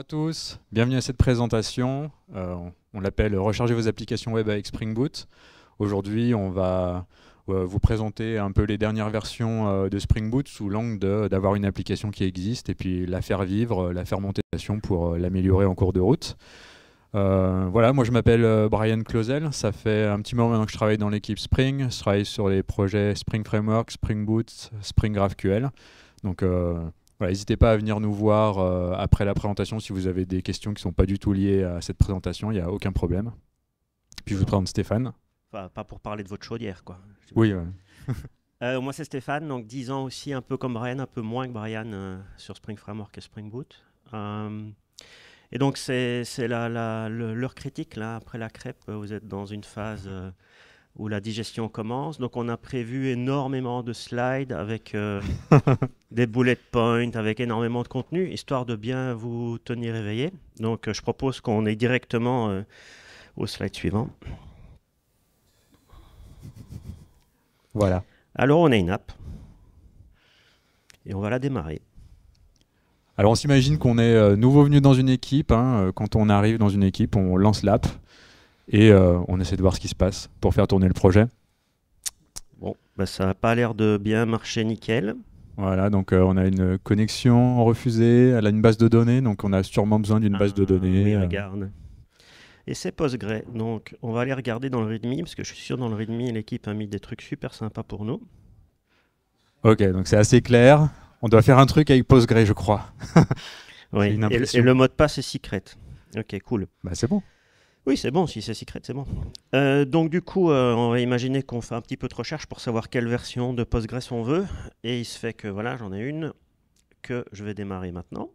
à tous, bienvenue à cette présentation. Euh, on l'appelle Recharger vos applications web avec Spring Boot. Aujourd'hui, on va euh, vous présenter un peu les dernières versions euh, de Spring Boot sous l'angle d'avoir une application qui existe et puis la faire vivre, la faire monter pour l'améliorer en cours de route. voilà, moi je m'appelle Brian Clausel, ça fait un petit moment que je travaille dans l'équipe Spring, je travaille sur les projets Spring Framework, Spring Boot, Spring GraphQL. Donc N'hésitez pas à venir nous voir euh, après la présentation si vous avez des questions qui ne sont pas du tout liées à cette présentation, il n'y a aucun problème. Puis je vous présente Stéphane. pas pour parler de votre chaudière, quoi. Oui. Euh, moi, c'est Stéphane, donc 10 ans aussi, un peu comme Brian, un peu moins que Brian euh, sur Spring Framework et Spring Boot. et donc, c'est l'heure critique, là, après la crêpe, vous êtes dans une phase où la digestion commence. Donc on a prévu énormément de slides avec euh, des bullet points, avec énormément de contenu, histoire de bien vous tenir éveillé. Donc euh, je propose qu'on aille directement euh, au slide suivant. Voilà. Alors on a une app et on va la démarrer. Alors on s'imagine qu'on est nouveau venu dans une équipe. Hein. Quand on arrive dans une équipe, on lance l'app et euh, on essaie de voir ce qui se passe pour faire tourner le projet. Bon, bah, ça n'a pas l'air de bien marcher nickel. Voilà, donc euh, on a une connexion refusée, elle a une base de données, donc on a sûrement besoin d'une base de ah, données. Oui, euh. regarde. Et c'est Postgre, donc on va aller regarder dans le README, parce que je suis sûr dans le README, l'équipe a mis des trucs super sympas pour nous. Ok, donc c'est assez clair. On doit faire un truc avec Postgre, je crois. oui, et, et, le mot de passe est secret. Ok, cool. Bah, c'est bon. Oui, c'est bon, si c'est secret, c'est bon. Euh, donc du coup, euh, on va imaginer qu'on fait un petit peu de recherche pour savoir quelle version de Postgres on veut. Et il se fait que voilà, j'en ai une que je vais démarrer maintenant.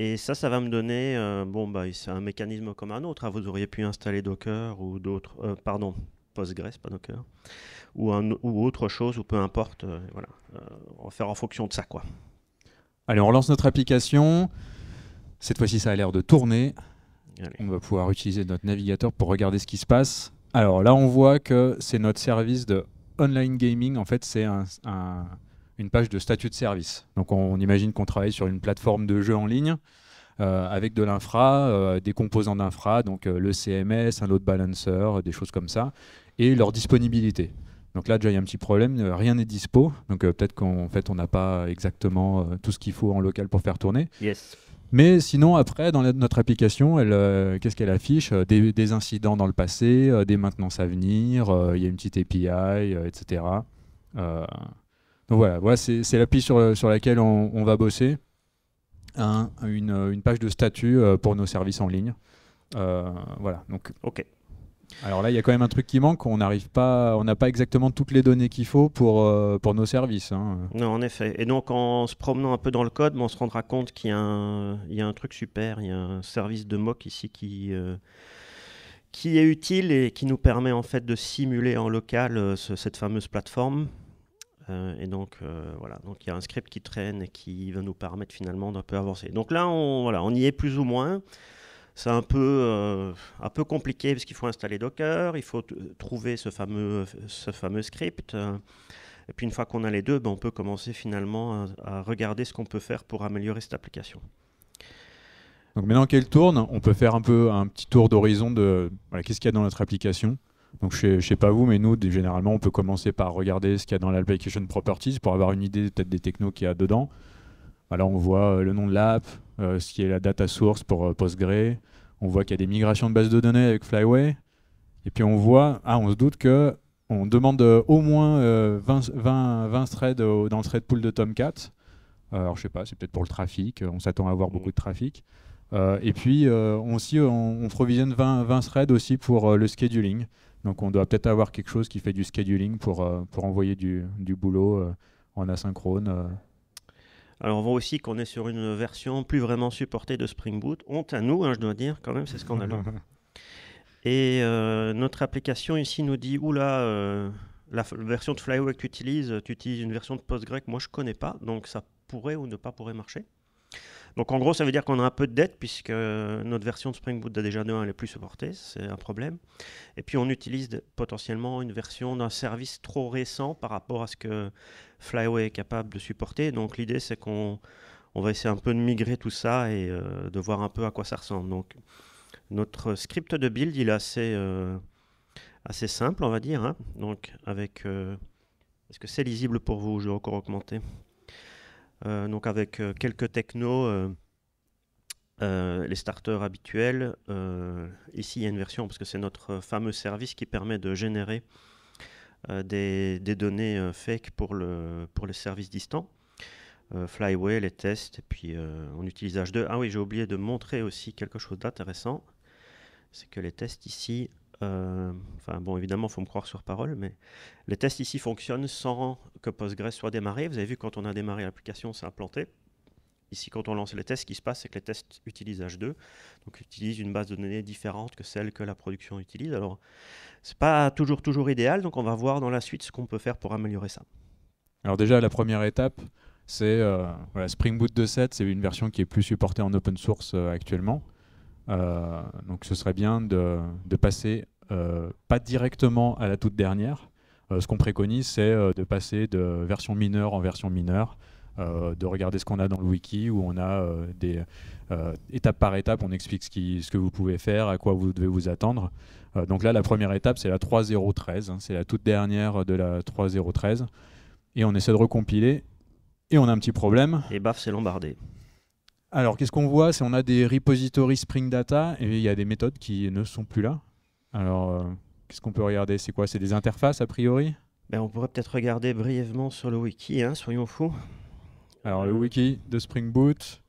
Et ça, ça va me donner, euh, bon, bah, c'est un mécanisme comme un autre. Hein. Vous auriez pu installer Docker ou d'autres, pardon, Postgres, pas Docker, ou, un, ou autre chose, ou peu importe. voilà, on va faire en fonction de ça, quoi. Allez, on relance notre application. Cette fois-ci, ça a l'air de tourner. On va pouvoir utiliser notre navigateur pour regarder ce qui se passe. Alors là, on voit que c'est notre service de online gaming. En fait, c'est une page de statut de service. Donc on, imagine qu'on travaille sur une plateforme de jeu en ligne euh, avec de l'infra, euh, des composants d'infra, donc euh, le CMS, un load balancer, des choses comme ça, et leur disponibilité. Donc là, déjà, il y a un petit problème, rien n'est dispo. Donc peut-être qu'en fait, on n'a pas exactement tout ce qu'il faut en local pour faire tourner. Yes. Mais sinon, après, dans notre application, euh, qu'est-ce qu'elle affiche? Euh, des, incidents dans le passé, euh, des maintenances à venir, il y a une petite API, etc. donc voilà, c'est l'appli sur, sur laquelle on, va bosser. une, page de statut pour nos services en ligne. voilà, donc ok. Alors là, il y a quand même un truc qui manque. On n'arrive pas, on n'a pas exactement toutes les données qu'il faut pour, euh, pour nos services. Hein. Non, en effet. Et donc, en se promenant un peu dans le code, on se rendra compte qu'il y, a un truc super. Il y a un service de mock ici qui, euh, qui est utile et qui nous permet en fait de simuler en local euh, cette fameuse plateforme. et donc, voilà. Donc, il y a un script qui traîne et qui va nous permettre finalement d'un peu avancer. Donc là, on, voilà, on y est plus ou moins. C'est un peu, euh, un peu compliqué parce qu'il faut installer Docker, il faut trouver ce fameux, ce fameux script. et puis une fois qu'on a les deux, ben, on peut commencer finalement à, regarder ce qu'on peut faire pour améliorer cette application. Donc maintenant qu'elle tourne, on peut faire un peu un petit tour d'horizon de qu'est-ce qu'il y a dans notre application? Donc je ne sais pas vous, mais nous, généralement, on peut commencer par regarder ce qu'il y a dans l'application properties pour avoir une idée peut-être des technos qu'il y a dedans. Là, on voit euh, le nom de l'app, euh, ce qui est la data source pour euh, Postgre. On voit qu'il y a des migrations de bases de données avec Flyway. Et puis on voit, ah, on se doute que on demande au moins 20, 20, threads dans le thread pool de Tomcat. alors je sais pas, c'est peut-être pour le trafic, on s'attend à avoir beaucoup de trafic. et puis on, aussi, on, provisionne 20, 20, threads aussi pour le scheduling. Donc on doit peut-être avoir quelque chose qui fait du scheduling pour, pour envoyer du, du boulot en asynchrone. Alors on voit aussi qu'on est sur une version plus vraiment supportée de Spring Boot. Honte à nous, hein, je dois dire, quand même, c'est scandaleux. Et euh, notre application ici nous dit, oula, euh, la version de Flyway que tu utilises, tu utilises une version de PostgreSQL moi je connais pas, donc ça pourrait ou ne pas pourrait marcher. Donc en gros, ça veut dire qu'on a un peu de dette puisque notre version de Spring Boot déjà 2 elle est plus supportée, c'est un problème. Et puis on utilise potentiellement une version d'un service trop récent par rapport à ce que Flyway est capable de supporter. Donc l'idée c'est qu'on on va essayer un peu de migrer tout ça et de voir un peu à quoi ça ressemble. Donc, notre script de build, il est assez, assez simple, on va dire. Hein. Donc, avec. Est-ce que c'est lisible pour vous Je vais encore augmenter. Donc, avec quelques technos euh, les starters habituels. Euh, ici, il y a une version parce que c'est notre fameux service qui permet de générer euh, des, données fake pour le, pour le service distant. Flyway, les tests, et puis on utilise H2. Ah oui, j'ai oublié de montrer aussi quelque chose d'intéressant. C'est que les tests ici, enfin bon, évidemment, il faut me croire sur parole, mais les tests ici fonctionnent sans que Postgres soit démarré. Vous avez vu, quand on a démarré l'application, c'est implanté. Ici, quand on lance les tests, ce qui se passe, c'est que les tests utilisent H2, donc utilisent une base de données différente que celle que la production utilise. Alors, c'est pas toujours toujours idéal, donc on va voir dans la suite ce qu'on peut faire pour améliorer ça. Alors déjà, la première étape, c'est euh, Spring Boot 2.7, c'est une version qui est plus supportée en open source euh, actuellement. Euh, donc ce serait bien de, de passer pas directement à la toute dernière. ce qu'on préconise, c'est de passer de version mineure en version mineure. Euh, de regarder ce qu'on a dans le wiki où on a euh, des euh, étape par étape, on explique ce, qui, ce, que vous pouvez faire, à quoi vous devez vous attendre. donc là, la première étape, c'est la 3.0.13, hein, c'est la toute dernière de la 3.0.13, et on essaie de recompiler, et on a un petit problème. Et baf, c'est lombardé. Alors, qu'est-ce qu'on voit? C'est on a des repositories Spring Data, et il y a des méthodes qui ne sont plus là. Alors, qu'est-ce qu'on peut regarder? C'est quoi? C'est des interfaces, a priori? Ben, On pourrait peut-être regarder brièvement sur le wiki, hein, soyons fous. Alors, le wiki de Spring Boot.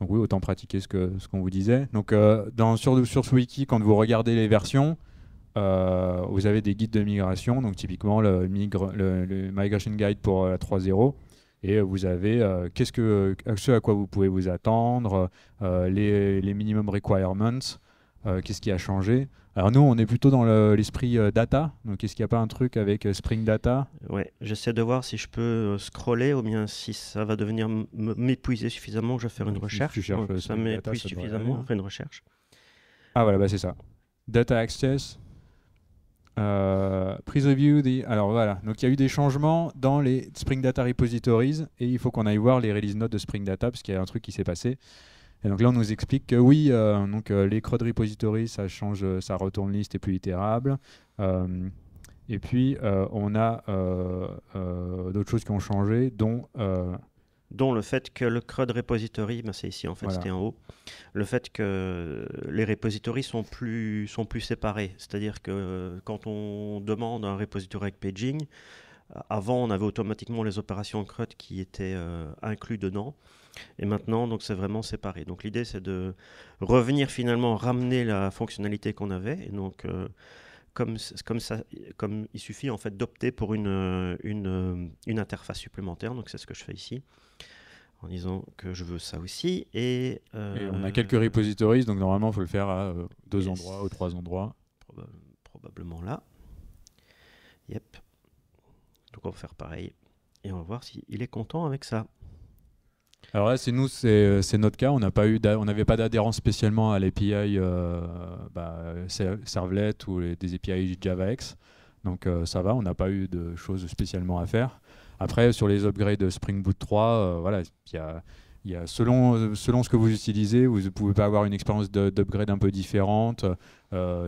Donc, oui, autant pratiquer ce qu'on ce qu'on vous disait. Donc, euh, dans, sur, sur ce wiki, quand vous regardez les versions, euh, vous avez des guides de migration. Donc, typiquement, le, le, Migration Guide pour la 3.0. Et vous avez euh, qu'est-ce que, ce à quoi vous pouvez vous attendre, les, les minimum requirements, qu'est-ce qui a changé? Alors nous, on est plutôt dans l'esprit euh, data. Donc est-ce qu'il n'y a pas un truc avec euh, Spring Data? Ouais, j'essaie de voir si je peux euh, scroller ou bien si ça va devenir m'épuiser suffisamment je vais faire une recherche. ça m'épuise suffisamment, on fait une recherche. Ah voilà, bah c'est ça. Data Access. Euh, view. Alors voilà, donc il y a eu des changements dans les Spring Data Repositories et il faut qu'on aille voir les release notes de Spring Data parce qu'il y a un truc qui s'est passé. Et donc là, on nous explique que oui, euh, donc, euh, les CRUD repositories, ça change, euh, ça retourne liste et plus itérable. et puis, on a d'autres choses qui ont changé, dont dont le fait que le CRUD repository, ben c'est ici en fait, c'était en haut, le fait que les repositories sont plus, sont plus séparés. C'est-à-dire que quand on demande un repository avec paging, avant on avait automatiquement les opérations CRUD qui étaient inclus dedans. Et maintenant, donc c'est vraiment séparé. Donc l'idée, c'est de revenir finalement ramener la fonctionnalité qu'on avait. Et donc, euh, comme, comme, ça, comme il suffit en fait d'opter pour une, une, une, interface supplémentaire. Donc c'est ce que je fais ici en disant que je veux ça aussi. Et, euh, on a quelques repositories, donc normalement, il faut le faire à euh, deux endroits ou trois endroits. probablement là. Yep. Donc on va faire pareil. Et on va voir s'il est content avec ça. Alors là, c'est nous, c'est notre cas. On n'avait pas d'adhérence spécialement à l'API euh, bah, Servlet ou des API JavaX. Donc euh, ça va, on n'a pas eu de choses spécialement à faire. Après, sur les upgrades de Spring Boot 3, euh, voilà, il y a, selon, selon ce que vous utilisez, vous pouvez pas avoir une expérience d'upgrade un peu différente.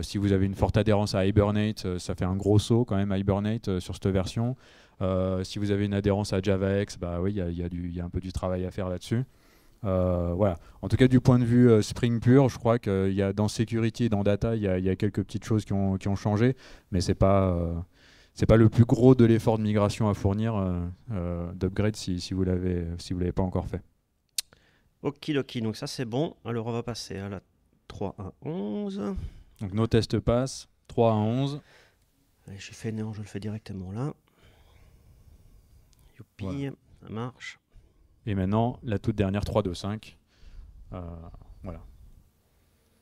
si vous avez une forte adhérence à Hibernate, ça fait un gros saut quand même Hibernate sur cette version. Euh, si vous avez une adhérence à JavaX, bah oui, il y, y, a un peu du travail à faire là-dessus. Euh, voilà. En tout cas, du point de vue euh, Spring pur, je crois qu'il y a dans Security dans Data, il y, y, a quelques petites choses qui ont, qui ont changé, mais c'est pas c'est pas le plus gros de l'effort de migration à fournir d'upgrade si, si vous l'avez si vous l'avez pas encore fait. Okidoki, donc ça c'est bon. Alors on va passer à la 3 à 11. Donc nos tests passent 3 à 11. J'ai fait néant, je le fais directement là. Youpi, ça marche. Et maintenant, la toute dernière 3, 2, 5. voilà.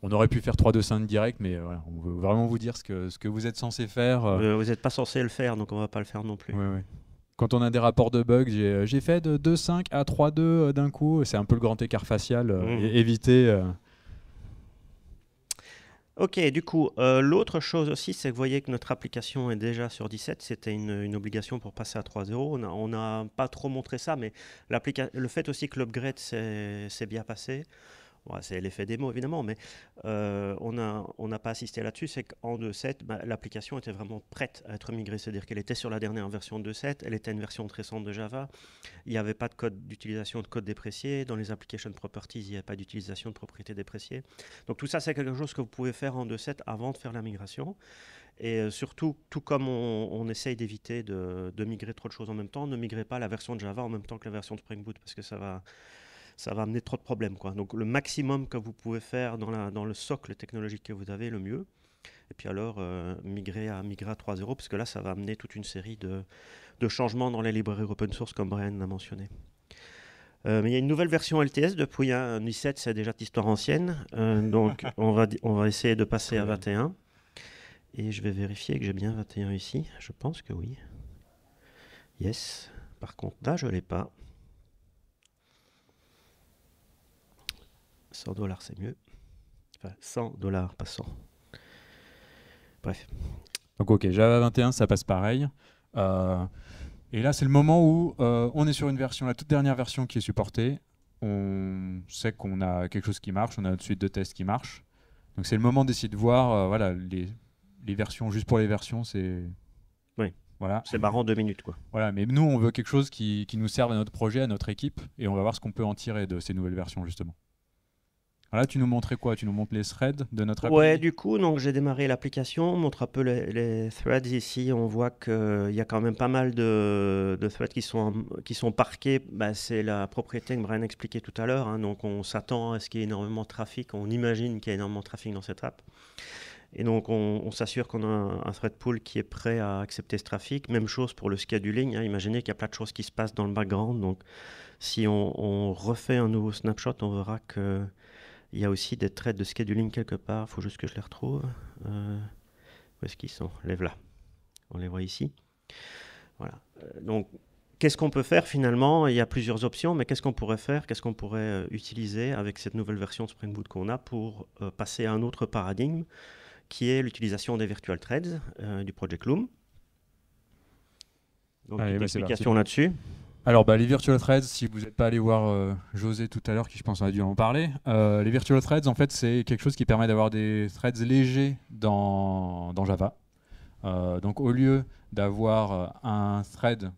On aurait pu faire 3, 2, 5 direct, mais voilà, on veut vraiment vous dire ce que, ce que vous êtes censé faire. Euh. Euh, vous n'êtes pas censé le faire, donc on va pas le faire non plus. Quand on a des rapports de bugs, j'ai euh, fait de 2, 5 à 3, 2 d'un coup. C'est un peu le grand écart facial. Mmh. Éviter. Ok, du coup, euh, l'autre chose aussi, c'est que vous voyez que notre application est déjà sur 17. C'était une, une obligation pour passer à 3.0. On n'a pas trop montré ça, mais le fait aussi que l'upgrade s'est bien passé c'est l'effet démo évidemment, mais euh, on n'a pas assisté là-dessus. C'est qu'en 2.7, bah, l'application était vraiment prête à être migrée. C'est-à-dire qu'elle était sur la dernière version de 2.7, elle était une version très récente de Java. Il n'y avait pas de code d'utilisation de code déprécié. Dans les application properties, il n'y avait pas d'utilisation de propriétés dépréciées. Donc tout ça, c'est quelque chose que vous pouvez faire en 2.7 avant de faire la migration. Et euh, surtout, tout comme on, essaye d'éviter de, migrer trop de choses en même temps, ne migrez pas la version de Java en même temps que la version de Spring Boot parce que ça va, ça va amener trop de problèmes. Quoi. Donc le maximum que vous pouvez faire dans, la, dans le socle technologique que vous avez, le mieux. Et puis alors, euh, migrer à Migra 3.0, parce que là, ça va amener toute une série de, de changements dans les librairies open source, comme Brian l'a mentionné. Euh, mais il y a une nouvelle version LTS depuis un 17, c'est déjà histoire ancienne. Euh, donc on va, on va essayer de passer à 21. Et je vais vérifier que j'ai bien 21 ici. Je pense que oui. Yes. Par contre, là, je ne l'ai pas. 100 dollars, c'est mieux. Enfin, 100 dollars, pas 100. Bref. Donc, ok, Java 21, ça passe pareil. Euh, et là, c'est le moment où euh, on est sur une version, la toute dernière version qui est supportée. On sait qu'on a quelque chose qui marche, on a une suite de tests qui marche. Donc, c'est le moment d'essayer de voir euh, voilà, les, les versions, juste pour les versions, c'est. Oui. Voilà. C'est marrant deux minutes, quoi. Voilà, mais nous, on veut quelque chose qui, qui nous serve à notre projet, à notre équipe, et on va voir ce qu'on peut en tirer de ces nouvelles versions, justement. Là, tu nous montrais quoi? Tu nous montres les threads de notre application Ouais, du coup, donc j'ai démarré l'application, on montre un peu les, threads ici. On voit qu'il y a quand même pas mal de, threads qui sont, qui sont parqués. Bah, c'est la propriété que Brian expliquait tout à l'heure. Hein. Donc, on s'attend à ce qu'il y ait énormément de trafic. On imagine qu'il y a énormément de trafic dans cette app. Et donc, on, s'assure qu'on a un, thread pool qui est prêt à accepter ce trafic. Même chose pour le scheduling. Hein. Imaginez qu'il y a plein de choses qui se passent dans le background. Donc, si on refait un nouveau snapshot, on verra que il y a aussi des traits de scheduling quelque part. Il faut juste que je les retrouve. Euh, où est-ce qu'ils sont? Les là. On les voit ici. Voilà. Euh, donc, qu'est-ce qu'on peut faire finalement? Il y a plusieurs options, mais qu'est-ce qu'on pourrait faire? Qu'est-ce qu'on pourrait euh, utiliser avec cette nouvelle version de Spring Boot qu'on a pour passer à un autre paradigme qui est l'utilisation des virtual threads du Project Loom? Donc, une bah, explication là-dessus. Alors, bah, les virtual threads, si vous n'êtes pas allé voir euh, José tout à l'heure, qui je pense a dû en parler, euh, les virtual threads, en fait, c'est quelque chose qui permet d'avoir des threads légers dans, Java. Euh, donc, au lieu d'avoir un thread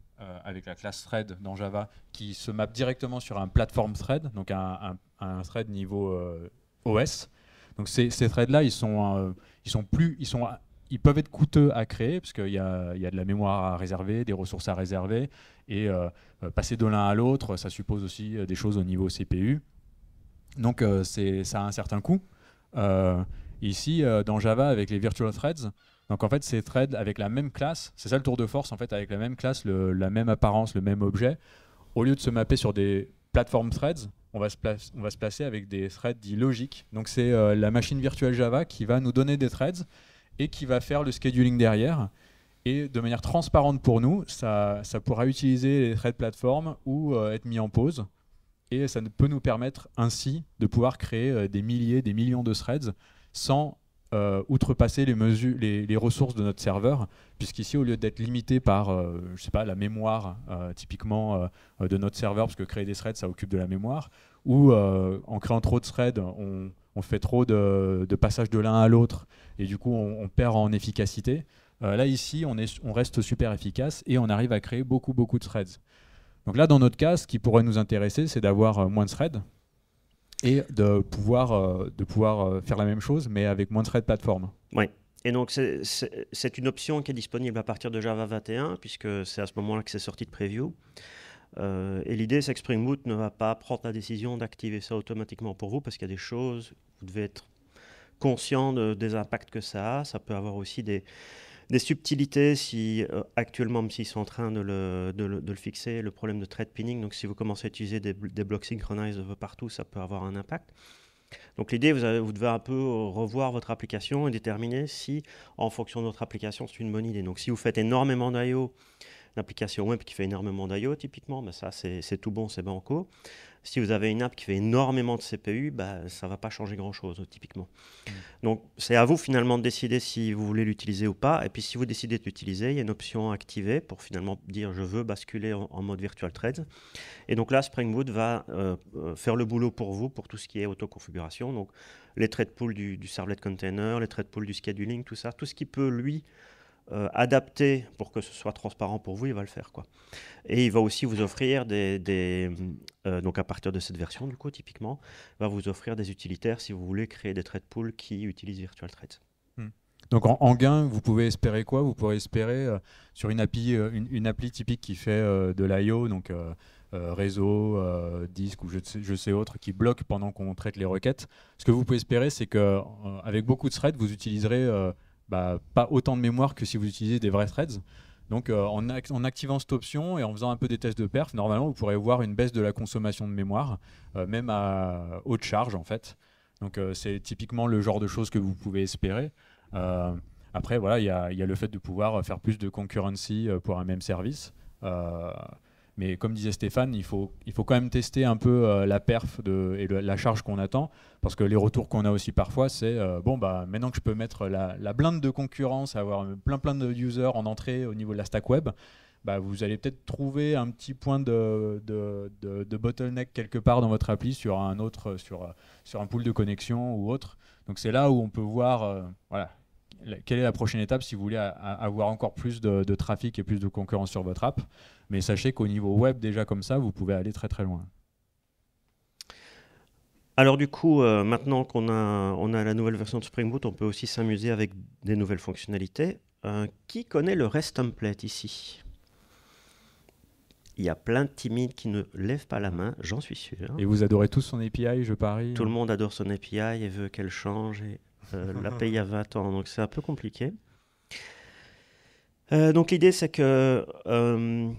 avec la classe thread dans Java qui se map directement sur un platform thread, donc un, thread niveau OS, donc ces, ces threads-là, ils sont, ils plus, ils sont ils peuvent être coûteux à créer parce qu'il y, y a, de la mémoire à réserver, des ressources à réserver. Et euh, euh, passer de l'un à l'autre, ça suppose aussi euh, des choses au niveau CPU. Donc ça a un certain coût. ici, dans Java, avec les virtual threads, donc en fait, ces threads avec la même classe, c'est ça le tour de force, en fait, avec la même classe, la même apparence, le même objet, au lieu de se mapper sur des platform threads, on va, se on va se placer avec des threads dits logiques. Donc c'est la machine virtuelle Java qui va nous donner des threads et qui va faire le scheduling derrière. Et de manière transparente pour nous, ça, ça pourra utiliser les threads plateforme ou euh, être mis en pause. Et ça peut nous permettre ainsi de pouvoir créer euh, des milliers, des millions de threads sans euh, outrepasser les, les, ressources de notre serveur, puisqu'ici, au lieu d'être limité par je sais pas, la mémoire typiquement de notre serveur, parce que créer des threads, ça occupe de la mémoire, ou en créant trop de threads, on, fait trop de, de passages de l'un à l'autre, et du coup, on perd en efficacité. Euh, là, ici, on, est, on reste super efficace et on arrive à créer beaucoup, beaucoup de threads. Donc là, dans notre cas, ce qui pourrait nous intéresser, c'est d'avoir euh, moins de threads et de pouvoir, euh, de pouvoir faire la même chose, mais avec moins de threads plateforme. Oui. Et donc, c'est une option qui est disponible à partir de Java 21, puisque c'est à ce moment-là que c'est sorti de preview. et l'idée, c'est que Spring Boot ne va pas prendre la décision d'activer ça automatiquement pour vous, parce qu'il y a des choses, vous devez être conscient des impacts que ça a. Ça peut avoir aussi des, subtilités si euh, actuellement, même s'ils sont en train de le, de, le, fixer, le problème de thread pinning. Donc, si vous commencez à utiliser des, des blocs synchronized partout, ça peut avoir un impact. Donc, l'idée, vous, vous, devez un peu revoir votre application et déterminer si, en fonction de votre application, c'est une bonne idée. Donc, si vous faites énormément d'IO application web qui fait énormément d'IO, typiquement, bah, ça c'est tout bon, c'est banco. Si vous avez une app qui fait énormément de CPU, bah, ça ne va pas changer grand-chose, typiquement. Mm. Donc, c'est à vous finalement de décider si vous voulez l'utiliser ou pas. Et puis, si vous décidez de l'utiliser, il y a une option activée pour finalement dire je veux basculer en, mode Virtual Threads. Et donc là, Spring Boot va euh, euh, faire le boulot pour vous pour tout ce qui est autoconfiguration. Donc, les thread pools du, du servlet container, les thread pools du scheduling, tout ça, tout ce qui peut, lui, euh, adapté pour que ce soit transparent pour vous, il va le faire. Quoi. Et il va aussi vous offrir des... Euh, donc à partir de cette version, du coup, typiquement, va vous offrir des utilitaires si vous voulez créer des thread pools qui utilisent Virtual Threads. Hmm. Donc en, gain, vous pouvez espérer quoi? Vous pourrez espérer euh, sur une API, une, appli typique qui fait de l'IO, donc réseau, disque ou je sais, je sais autre, qui bloque pendant qu'on traite les requêtes. Ce que vous pouvez espérer, c'est qu'avec beaucoup de threads, vous utiliserez bah, pas autant de mémoire que si vous utilisez des vrais threads. Donc euh, en, activant cette option et en faisant un peu des tests de perf, normalement vous pourrez voir une baisse de la consommation de mémoire, euh, même à haute charge en fait. Donc euh, c'est typiquement le genre de choses que vous pouvez espérer. après voilà, il y y a, le fait de pouvoir faire plus de concurrency pour un même service. Mais comme disait Stéphane, il faut, il faut quand même tester un peu euh, la perf de, et la charge qu'on attend, parce que les retours qu'on a aussi parfois, c'est euh, bon, bah, maintenant que je peux mettre la, blinde de concurrence, avoir plein plein de users en entrée au niveau de la stack web, bah, vous allez peut-être trouver un petit point de, de, bottleneck quelque part dans votre appli sur un autre, sur, sur un pool de connexion ou autre. Donc c'est là où on peut voir, euh, voilà, quelle est la prochaine étape si vous voulez avoir encore plus de, trafic et plus de concurrence sur votre app. Mais sachez qu'au niveau web, déjà comme ça, vous pouvez aller très très loin. Alors du coup, euh, maintenant qu'on a, on a la nouvelle version de Spring Boot, on peut aussi s'amuser avec des nouvelles fonctionnalités. Euh, qui connaît le REST template ici? Il y a plein de timides qui ne lèvent pas la main, j'en suis sûr. Et vous adorez tous son API, je parie? Tout le monde adore son API et veut qu'elle change. Et la paye il y a 20 ans, donc c'est un peu compliqué. Euh, donc l'idée c'est que euh,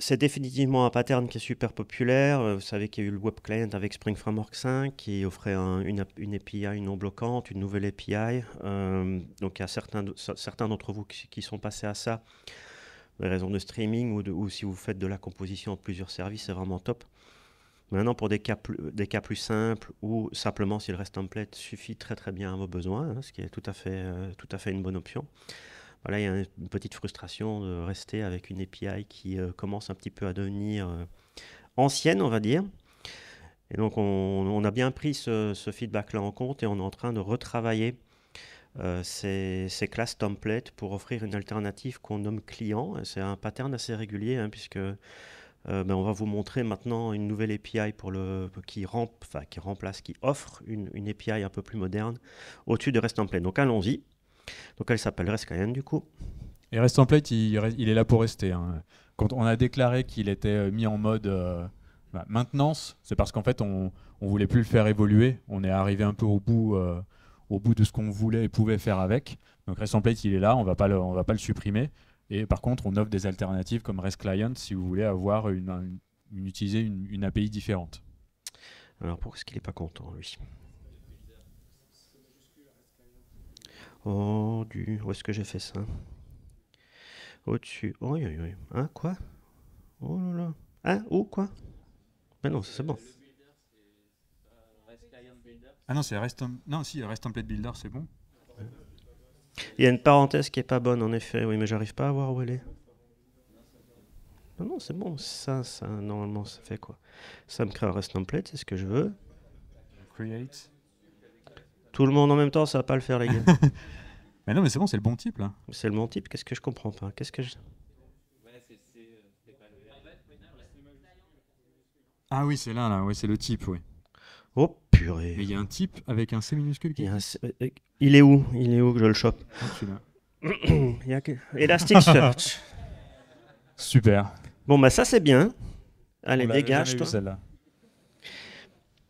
c'est définitivement un pattern qui est super populaire. Vous savez qu'il y a eu le Web Client avec Spring Framework 5 qui offrait une, une, API non bloquante, une nouvelle API. donc il y a certains, certains d'entre vous qui, sont passés à ça. Les raisons de streaming ou, ou, si vous faites de la composition en plusieurs services, c'est vraiment top. Maintenant, pour des cas, plus, simples ou simplement si le reste template suffit très très bien à vos besoins, hein, ce qui est tout à, fait, euh, tout à fait une bonne option. Voilà, il y a une petite frustration de rester avec une API qui euh, commence un petit peu à devenir euh, ancienne, on va dire. Et donc, on, a bien pris ce, feedback-là en compte et on est en train de retravailler ces, classes templates pour offrir une alternative qu'on nomme client. C'est un pattern assez régulier, hein, puisque ben, on va vous montrer maintenant une nouvelle API qui, remplace, qui offre une, API un peu plus moderne au-dessus de REST Template. Donc allons-y. Donc elle s'appelle REST Client du coup. Et REST Template, il, est là pour rester. Hein. Quand on a déclaré qu'il était euh, mis en mode euh, bah, maintenance, c'est parce qu'en fait on ne voulait plus le faire évoluer. On est arrivé un peu au bout de ce qu'on voulait et pouvait faire avec. Donc REST Template, il est là, on ne va pas le supprimer. Et par contre, on offre des alternatives comme REST Client si vous voulez avoir une, utiliser une, API différente. Alors pourquoi est-ce qu'il n'est pas content lui? Oh, du... où est-ce que j'ai fait ça? Au-dessus. Oh, oui, oui. Hein, quoi? Oh là là. Hein Où, quoi? Ben non, c'est bon. Ah non, c'est REST... Non, si, REST Template Builder, c'est bon. Il y a une parenthèse qui est pas bonne en effet, oui, mais j'arrive pas à voir où elle est. Non, non, c'est bon, ça, ça, normalement, ça fait quoi? Ça me crée un rest template, c'est ce que je veux. Create. Tout le monde en même temps, ça va pas le faire, les gars. mais non, mais c'est bon, c'est le bon type, là. C'est le bon type, qu'est-ce que je comprends pas? Qu'est-ce que je... Ah oui, c'est là, là, oui, c'est le type, oui. Oh purée. Mais il y a un type avec un C minuscule qui. Il, il est où? Il est où que je le chope? Ah, Il y a Elasticsearch. Super. Bon, bah ça c'est bien. Allez, dégage toi.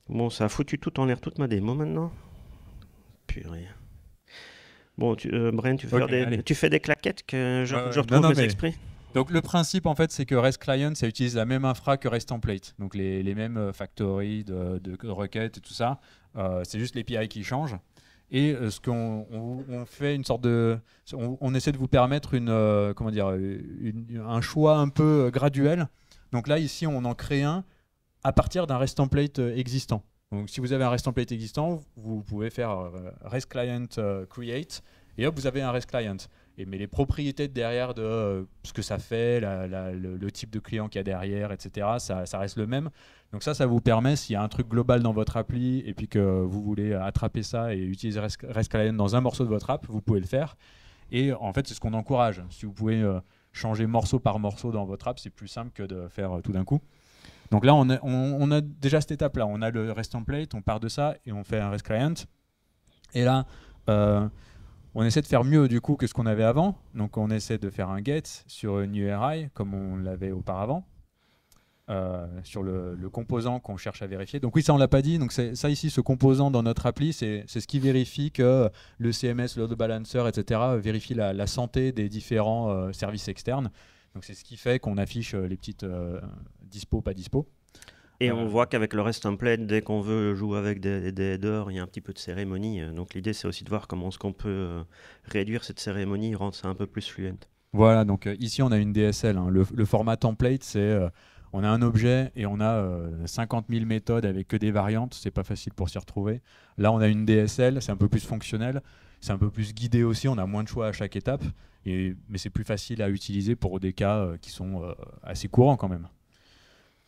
Bon, ça a foutu tout en l'air, toute ma démo maintenant. Purée. Bon, tu, euh, tu, fais des, tu, fais des, claquettes que je, je retrouve mes exprès? Donc le principe en fait c'est que REST Client ça utilise la même infra que REST Template, donc les, mêmes euh, factories de, requêtes et tout ça. Euh, c'est juste l'API qui change. Et euh, ce qu'on on, fait une sorte de, on, essaie de vous permettre une, comment dire, un choix un peu graduel. Donc là ici on en crée un à partir d'un REST template existant. Donc si vous avez un REST template existant, vous pouvez faire REST client create et hop vous avez un REST client. Mais les propriétés derrière de ce que ça fait, le, type de client qu'il y a derrière, etc., ça, reste le même. Donc ça, ça vous permet, s'il y a un truc global dans votre appli et puis que vous voulez attraper ça et utiliser REST dans un morceau de votre app, vous pouvez le faire. Et en fait, c'est ce qu'on encourage. Si vous pouvez euh, changer morceau par morceau dans votre app, c'est plus simple que de faire euh, tout d'un coup. Donc là, on a, on, a, déjà cette étape-là. On a le REST template, on part de ça et on fait un REST client. Et là, euh, on essaie de faire mieux du coup que ce qu'on avait avant. Donc on essaie de faire un get sur une URI comme on l'avait auparavant. Euh, sur le, composant qu'on cherche à vérifier. Donc oui, ça on l'a pas dit. Donc ça ici, ce composant dans notre appli, c'est ce qui vérifie que le CMS, le load balancer, etc. vérifie la, santé des différents euh, services externes. Donc c'est ce qui fait qu'on affiche euh, les petites dispo, pas dispo. Et on voit qu'avec le reste template, dès qu'on veut jouer avec des, des, headers, il y a un petit peu de cérémonie. Donc l'idée, c'est aussi de voir comment est-ce qu'on peut réduire cette cérémonie, rendre ça un peu plus fluent. Voilà, donc ici on a une DSL. Hein. Le, le, format template, c'est on a un objet et on a 50 euh, 000 méthodes avec que des variantes, c'est pas facile pour s'y retrouver. Là, on a une DSL, c'est un peu plus fonctionnel, c'est un peu plus guidé aussi, on a moins de choix à chaque étape, et, mais c'est plus facile à utiliser pour des cas euh, qui sont euh, assez courants quand même.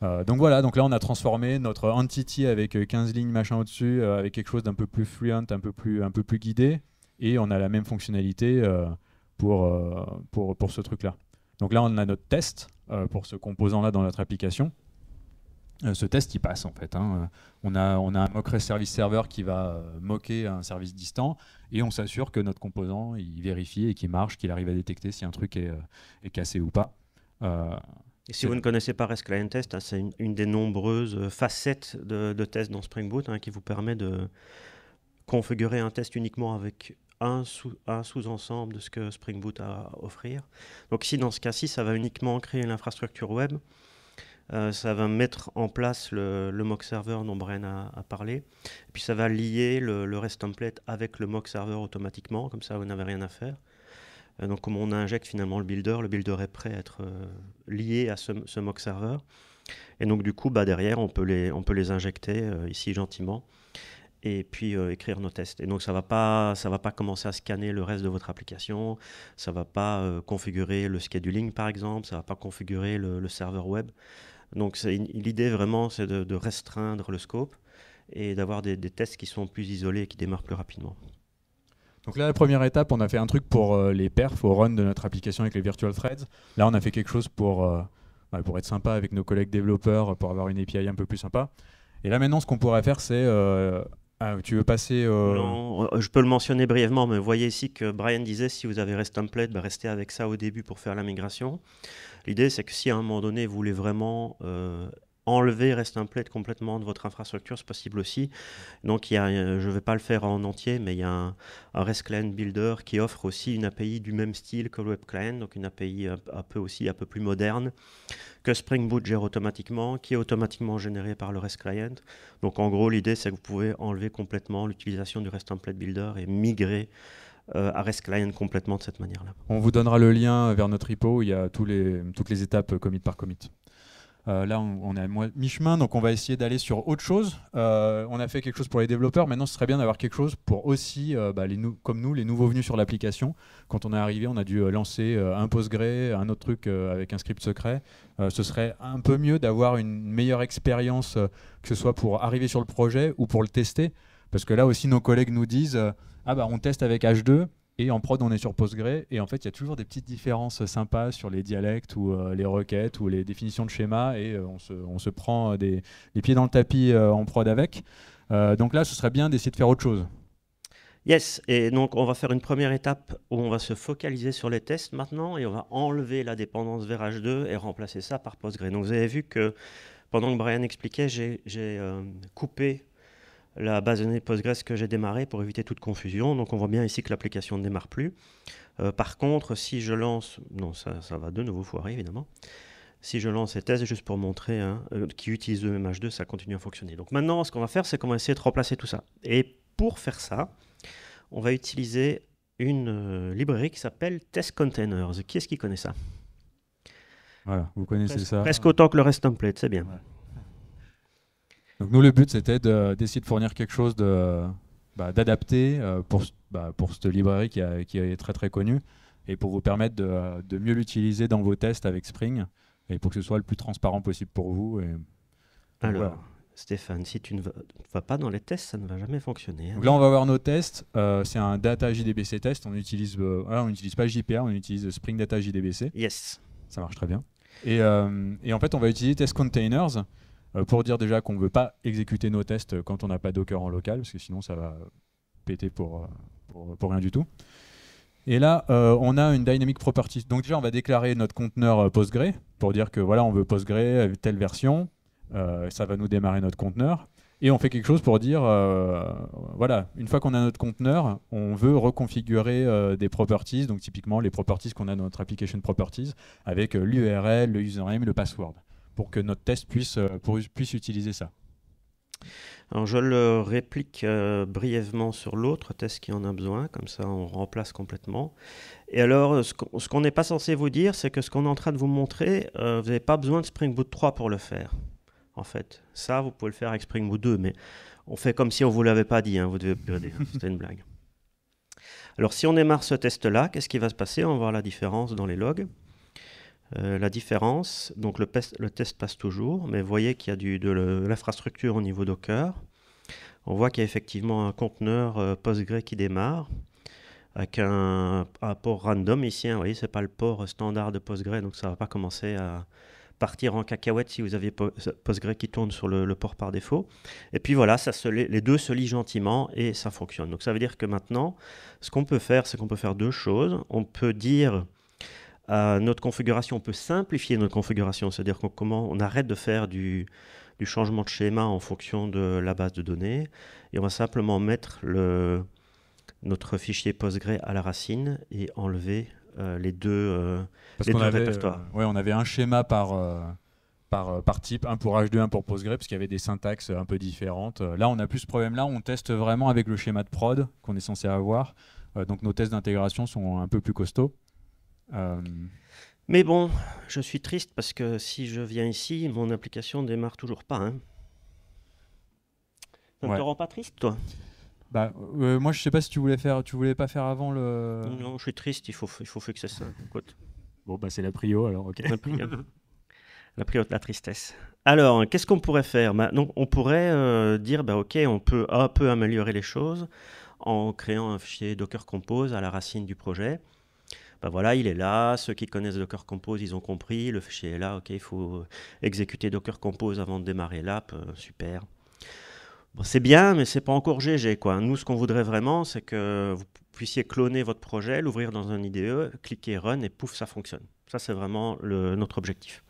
Donc voilà, donc là on a transformé notre entity avec 15 lignes machin au-dessus avec quelque chose d'un peu plus fluent, un peu plus, un peu plus guidé, et on a la même fonctionnalité pour, pour, pour ce truc-là. Donc là on a notre test, euh, pour ce composant-là dans notre application. Euh, ce test, il passe en fait. Hein. On, a, on a un mock service server qui va euh, moquer un service distant et on s'assure que notre composant, il vérifie et qu'il marche, qu'il arrive à détecter si un truc est cassé ou pas. Si vous ne connaissez pas REST Client Test, hein, c'est une, des nombreuses facettes de, de tests dans Spring Boot hein, qui vous permet de configurer un test uniquement avec un sous-ensemble de ce que Spring Boot a à offrir. Donc ici, dans ce cas-ci, ça va uniquement créer l'infrastructure web. Euh, ça va mettre en place le, mock server dont Brian a, parlé. Puis ça va lier le, REST template avec le mock server automatiquement, comme ça vous n'avez rien à faire. Euh, donc comme on injecte finalement le builder, le builder est prêt à être euh, lié à ce, mock server. Et donc du coup, bah, derrière, on peut les, injecter ici gentiment et puis euh, écrire nos tests. Et donc ça ne va, pas, commencer à scanner le reste de votre application, ça ne va pas euh, configurer le scheduling par exemple, ça ne va pas configurer le, serveur web. Donc l'idée vraiment c'est de, restreindre le scope et d'avoir des, tests qui sont plus isolés et qui démarrent plus rapidement. Donc là, la première étape, on a fait un truc pour euh, les perfs au run de notre application avec les virtual threads. Là, on a fait quelque chose pour, bah, pour être sympa avec nos collègues développeurs, pour avoir une API un peu plus sympa. Et là maintenant, ce qu'on pourrait faire, c'est ah, tu veux passer Non, euh, je peux le mentionner brièvement, mais vous voyez ici que Brian disait si vous avez REST template, bah, restez avec ça au début pour faire la migration. L'idée, c'est que si à un moment donné, vous voulez vraiment euh, enlever REST template complètement de votre infrastructure, c'est possible aussi. Donc, euh, je ne vais pas le faire en entier, mais il y a un, REST Client Builder qui offre aussi une API du même style que le Web Client, donc une API un, peu aussi un peu plus moderne, que Spring Boot gère automatiquement, qui est automatiquement généré par le REST Client. Donc, en gros, l'idée, c'est que vous pouvez enlever complètement l'utilisation du REST Template Builder et migrer euh, à REST Client complètement de cette manière-là. On vous donnera le lien vers notre repo il y a toutes les étapes commit par commit. Euh, là, on, est à mi-chemin, donc on va essayer d'aller sur autre chose. Euh, on a fait quelque chose pour les développeurs. Maintenant, ce serait bien d'avoir quelque chose pour aussi, euh, bah, comme nous, les nouveaux venus sur l'application. Quand on est arrivé, on a dû lancer un Postgre, un autre truc avec un script secret. ce serait un peu mieux d'avoir une meilleure expérience, que ce soit pour arriver sur le projet ou pour le tester. Parce que là aussi, nos collègues nous disent Ah, bah, on teste avec H2. Et en prod, on est sur Postgre. Et en fait, il y a toujours des petites différences sympas sur les dialectes ou euh, les requêtes ou les définitions de schéma. Et euh, on, se, on, se, prend euh, des, les pieds dans le tapis en prod avec. donc là, ce serait bien d'essayer de faire autre chose. Yes, et donc on va faire une première étape où on va se focaliser sur les tests maintenant et on va enlever la dépendance vers H2 et remplacer ça par Postgre. Donc vous avez vu que pendant que Brian expliquait, j'ai coupé la base de données Postgres que j'ai démarré pour éviter toute confusion. Donc on voit bien ici que l'application ne démarre plus. Euh, par contre, si je lance, non, ça, ça, va de nouveau foirer évidemment. Si je lance ces tests, juste pour montrer hein, euh, qui utilise le même H2, ça continue à fonctionner. Donc maintenant, ce qu'on va faire, c'est qu'on va essayer de remplacer tout ça. Et pour faire ça, on va utiliser une euh, librairie qui s'appelle Test Containers. Qui est-ce qui connaît ça? Voilà, vous connaissez presque, ça. Presque autant que le reste template, c'est bien. Ouais. Donc nous, le but, c'était d'essayer de, fournir quelque chose de, bah, d'adapté euh, pour, bah, pour cette librairie qui, a, qui, est très très connue et pour vous permettre de, de mieux l'utiliser dans vos tests avec Spring et pour que ce soit le plus transparent possible pour vous. Et, Alors, voilà. Stéphane, si tu ne vas pas dans les tests, ça ne va jamais fonctionner. Hein. Donc là, on va voir nos tests. Euh, c'est un data JDBC test. On utilise, euh, voilà, on n'utilise pas JPA, on utilise Spring Data JDBC. Yes. Ça marche très bien. Et, et en fait, on va utiliser test containers pour dire déjà qu'on ne veut pas exécuter nos tests quand on n'a pas Docker en local, parce que sinon ça va péter pour, euh, pour, rien du tout. Et là, euh, on a une dynamic property. Donc déjà, on va déclarer notre conteneur Postgre pour dire que voilà, on veut Postgre telle version. Euh, ça va nous démarrer notre conteneur. Et on fait quelque chose pour dire, euh, voilà, une fois qu'on a notre conteneur, on veut reconfigurer euh, des properties, donc typiquement les properties qu'on a dans notre application properties, avec l'URL, le username, le password, pour que notre test puisse, pour, puisse utiliser ça. Alors je le réplique euh, brièvement sur l'autre test qui en a besoin, comme ça on remplace complètement. Et alors ce qu'on n'est pas censé vous dire, c'est que ce qu'on est en train de vous montrer, euh, vous n'avez pas besoin de Spring Boot 3 pour le faire. En fait, ça vous pouvez le faire avec Spring Boot 2, mais on fait comme si on ne vous l'avait pas dit, hein, vous devez upgrader, c'était une blague. Alors si on démarre ce test-là, qu'est-ce qui va se passer? On va voir la différence dans les logs. Euh, la différence, donc le, test passe toujours, mais vous voyez qu'il y a du, de l'infrastructure au niveau Docker. On voit qu'il y a effectivement un conteneur euh, Postgre qui démarre avec un, port random ici. Hein, vous voyez, ce n'est pas le port standard de Postgre, donc ça ne va pas commencer à partir en cacahuète si vous aviez Postgre qui tourne sur le, port par défaut. Et puis voilà, ça les deux se lient gentiment et ça fonctionne. Donc ça veut dire que maintenant, ce qu'on peut faire, c'est qu'on peut faire deux choses. On peut dire notre configuration, on peut simplifier notre configuration, c'est-à-dire qu'on comment on arrête de faire du, du, changement de schéma en fonction de la base de données et on va simplement mettre le, notre fichier Postgre à la racine et enlever euh, les deux, euh, Parce les deux avait, répertoires. Euh, ouais, on avait un schéma par, euh, par, par type, un pour H2, un pour Postgre, parce qu'il y avait des syntaxes un peu différentes. Là, on n'a plus ce problème-là, on teste vraiment avec le schéma de prod qu'on est censé avoir. donc nos tests d'intégration sont un peu plus costauds. Euh... Mais bon, je suis triste parce que si je viens ici, mon application ne démarre toujours pas. Hein. Ça ne Ouais. te rend pas triste, toi? Bah, euh, moi, je sais pas si tu voulais faire, tu voulais pas faire avant le. Non, je suis triste, il faut, il faut fixer ça. Écoute, Bon, bah, c'est la prio alors, ok. la prio, la, prio de la tristesse. Alors, qu'est-ce qu'on pourrait faire? Bah, On pourrait euh, dire, bah, ok, on peut un peu améliorer les choses en créant un fichier Docker Compose à la racine du projet. Ben voilà, il est là. Ceux qui connaissent Docker Compose, ils ont compris. Le fichier est là. Ok, il faut exécuter Docker Compose avant de démarrer l'app. Euh, super. Bon, c'est bien, mais c'est pas encore GG. Quoi. Nous, ce qu'on voudrait vraiment, c'est que vous puissiez cloner votre projet, l'ouvrir dans un IDE, cliquer Run et pouf, ça fonctionne. Ça, c'est vraiment notre objectif.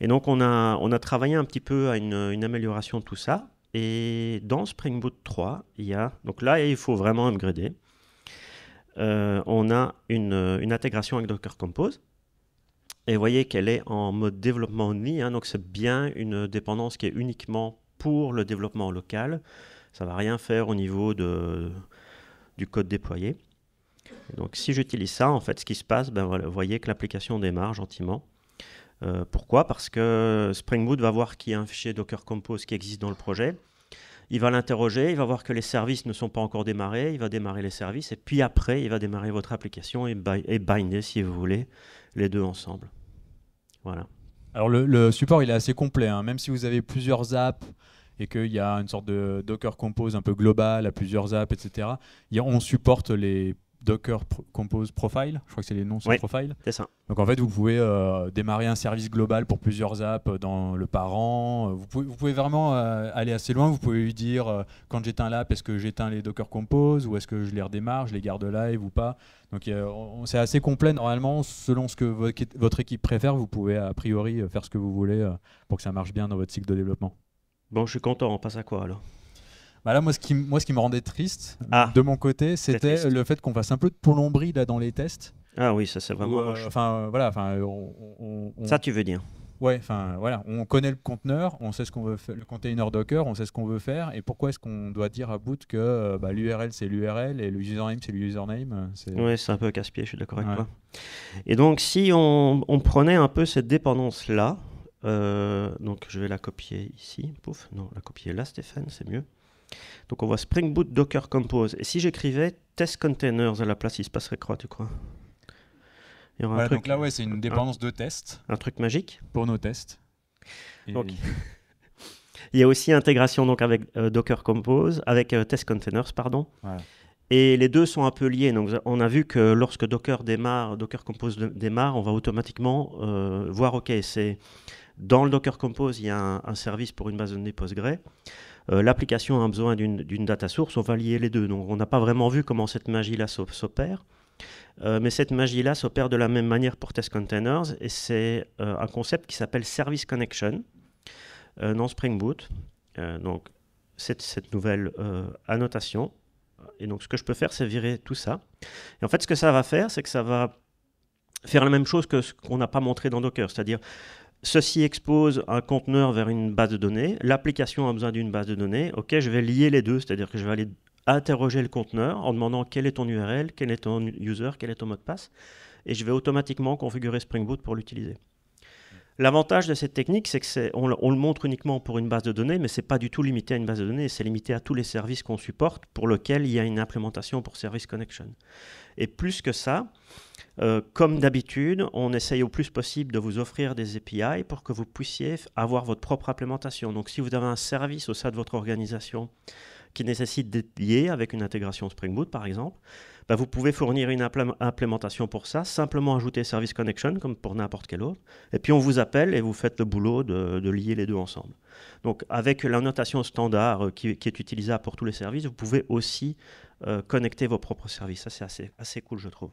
Et donc, on a, on a travaillé un petit peu à une, une amélioration de tout ça. Et dans Spring Boot 3, il y a. Donc là, il faut vraiment upgrader euh, on a une, une, intégration avec Docker Compose. Et vous voyez qu'elle est en mode développement only, hein, donc c'est bien une dépendance qui est uniquement pour le développement local. Ça ne va rien faire au niveau du code déployé. Donc si j'utilise ça, en fait, ce qui se passe, ben vous voyez que l'application démarre gentiment. Euh, pourquoi? Parce que Spring Boot va voir qu'il y a un fichier Docker Compose qui existe dans le projet il va l'interroger, il va voir que les services ne sont pas encore démarrés, il va démarrer les services, et puis après, il va démarrer votre application et, bi et binder, si vous voulez, les deux ensemble. Voilà. Alors le, support, il est assez complet, hein. même si vous avez plusieurs apps et qu'il y a une sorte de Docker Compose un peu global à plusieurs apps, etc. On supporte les Docker Pro Compose Profile, je crois que c'est les noms sur Oui. Profile. C'est ça. Donc en fait, vous pouvez euh, démarrer un service global pour plusieurs apps dans le parent. Vous pouvez, vous pouvez vraiment euh, aller assez loin. Vous pouvez lui dire euh, quand j'éteins l'app, est-ce que j'éteins les Docker Compose ou est-ce que je les redémarre, je les garde live ou pas? Donc euh, on- c'est assez complet normalement. Selon ce que vo- votre équipe préfère, vous pouvez a priori euh, faire ce que vous voulez euh, pour que ça marche bien dans votre cycle de développement. Bon, je suis content, on passe à quoi alors? Bah là, moi, ce qui, moi, ce qui me rendait triste Ah. de mon côté, c'était le fait qu'on fasse un peu de plomberie là dans les tests. Ah oui, ça c'est vraiment euh. Enfin, euh, voilà, enfin, on- on- on- Ça, tu veux dire Ouais, enfin voilà, on connaît le conteneur, on sait ce qu'on veut faire, le container Docker, on sait ce qu'on veut faire, et pourquoi est-ce qu'on doit dire à boot que euh, bah, l'URL c'est l'URL et le username c'est le username Oui, c'est un peu casse-pied, je suis d'accord avec toi. Et donc si on, prenait un peu cette dépendance-là, euh, donc je vais la copier ici, pouf, non, la copier là Stéphane, c'est mieux. Donc on voit Spring Boot Docker Compose, et si j'écrivais test containers à la place, il se passerait quoi, tu crois? Donc là, ouais, c'est une dépendance de test. Un truc magique? Pour nos tests. Donc, il y a aussi intégration donc avec euh, Docker Compose, avec euh, Test Containers, pardon. Et les deux sont un peu liés. Donc, on a vu que lorsque Docker démarre, Docker Compose démarre, on va automatiquement euh, voir, OK, c'est dans le Docker Compose, il y a un, un service pour une base de données Postgre. L'application a besoin d'une data source, on va lier les deux. Donc, on n'a pas vraiment vu comment cette magie-là s'opère. Euh, mais cette magie-là s'opère de la même manière pour Test Containers et c'est euh, un concept qui s'appelle Service Connection euh, dans Spring Boot. donc, cette, cette nouvelle annotation. Et donc, ce que je peux faire, c'est virer tout ça. Et en fait, ce que ça va faire, c'est que ça va faire la même chose que ce qu'on n'a pas montré dans Docker, c'est-à-dire Ceci expose un conteneur vers une base de données. L'application a besoin d'une base de données. Ok, je vais lier les deux, c'est-à-dire que je vais aller interroger le conteneur en demandant quel est ton URL, quel est ton user, quel est ton mot de passe, et je vais automatiquement configurer Spring Boot pour l'utiliser. L'avantage de cette technique, c'est que on, le montre uniquement pour une base de données, mais ce n'est pas du tout limité à une base de données, c'est limité à tous les services qu'on supporte pour lesquels il y a une implémentation pour Service Connection. Et plus que ça, euh, comme d'habitude, on essaye au plus possible de vous offrir des API pour que vous puissiez avoir votre propre implémentation. Donc si vous avez un service au sein de votre organisation qui nécessite d'être lié avec une intégration Spring Boot, par exemple, bah, vous pouvez fournir une implémentation pour ça, simplement ajouter Service Connection, comme pour n'importe quel autre, et puis on vous appelle et vous faites le boulot de, lier les deux ensemble. Donc avec la notation standard euh, qui, est utilisable pour tous les services, vous pouvez aussi euh, connecter vos propres services. Ça, c'est assez, assez cool, je trouve.